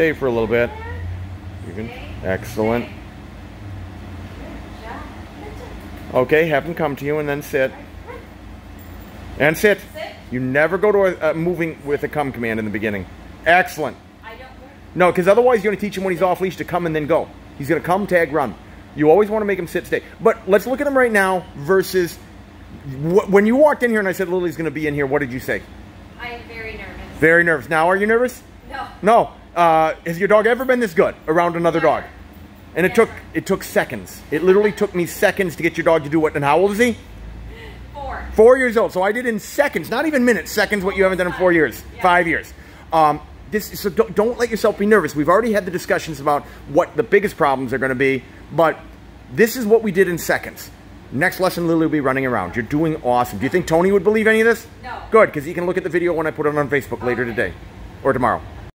stay for a little bit. You can, excellent. Okay, have him come to you and then sit. And sit. You never go to a, moving with a come command in the beginning. Excellent. I don't work. No, because otherwise you're going to teach him when he's off leash to come and then go. He's going to come, tag, run. You always want to make him sit, stay. But let's look at him right now versus when you walked in here and I said Lily's going to be in here. What did you say? I am very nervous. Very nervous. Now, are you nervous? No. No. Uh, has your dog ever been this good around another dog? And it took it took seconds. It literally took me seconds to get your dog to do what. And how old is he? Four. Four years old. So I did in seconds, not even minutes, seconds. What you haven't done in four years, Yeah. five years. Um, this so don't, don't let yourself be nervous. We've already had the discussions about what the biggest problems are going to be, but this is what we did in seconds. Next lesson, Lily will be running around. You're doing awesome. Do you think Tony would believe any of this? No. Good, because he can look at the video when I put it on Facebook later Okay. today or tomorrow.